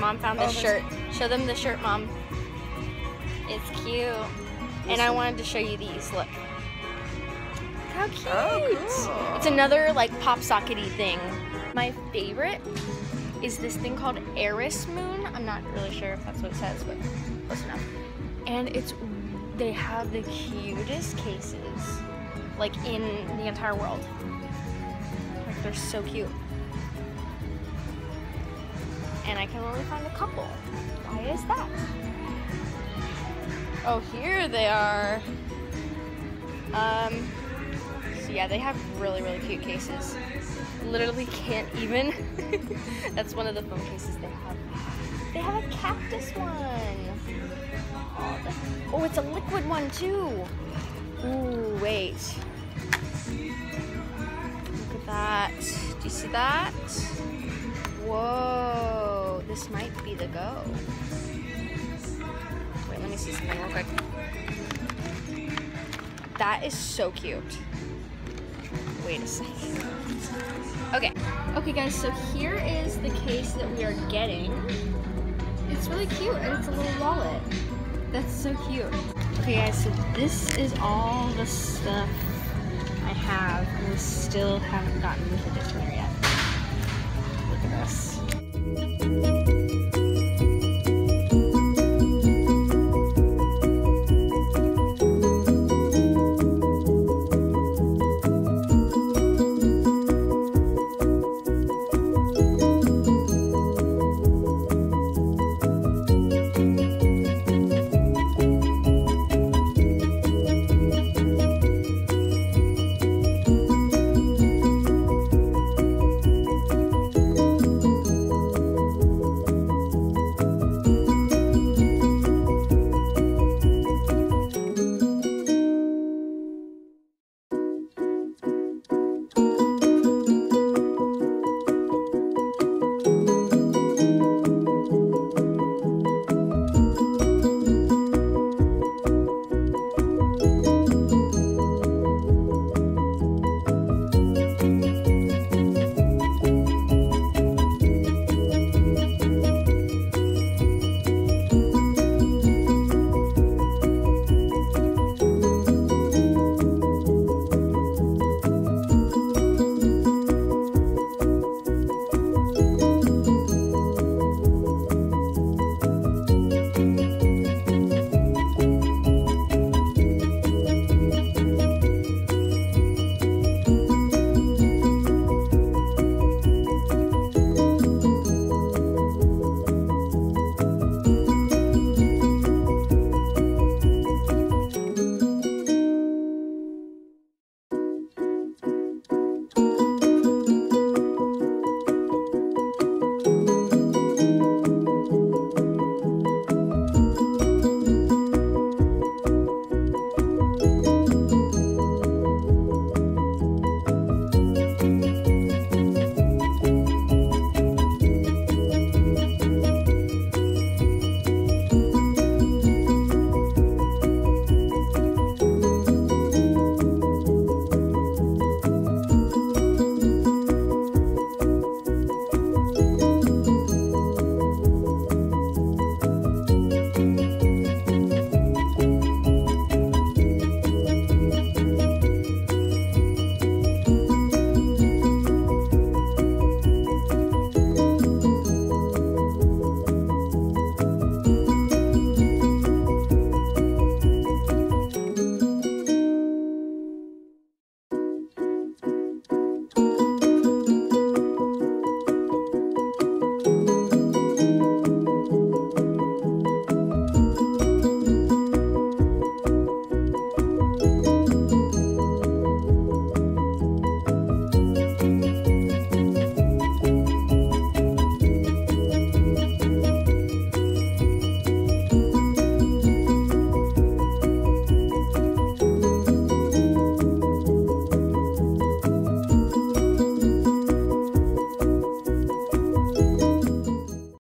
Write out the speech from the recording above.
Oh, shirt. Show them the shirt, mom. It's cute. And I wanted to show you these. Look. How cute! Oh, cool. It's another like pop sockety thing. My favorite is this thing called Eris Moon. I'm not really sure if that's what it says, but close enough. And it's they have the cutest cases like in the entire world. Like they're so cute. And I can only find a couple. Why is that? Oh, here they are. Um, so yeah, they have really, really cute cases. Literally can't even. That's one of the phone cases they have. They have a cactus one. Oh, it's a liquid one too. Ooh, wait. Look at that. Do you see that? Whoa, this might be the go. Wait, let me see something real quick. That is so cute. Wait a second. Okay. Okay, guys, so here is the case that we are getting. It's really cute, and it's a little wallet. That's so cute. Okay, guys, so this is all the stuff I have, we still haven't gotten the dictionary yet. Look at this.